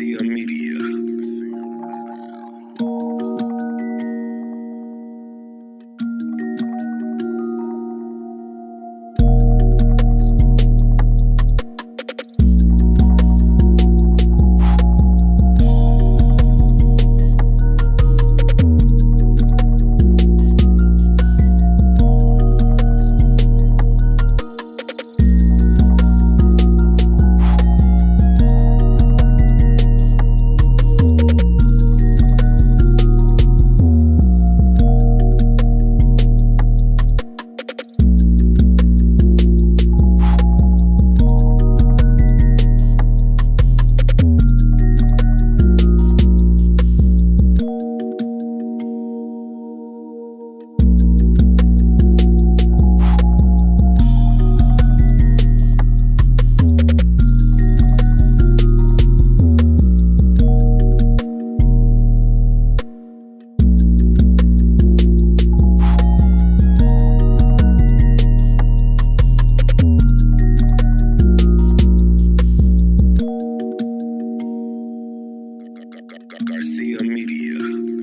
Media. Garcia Media.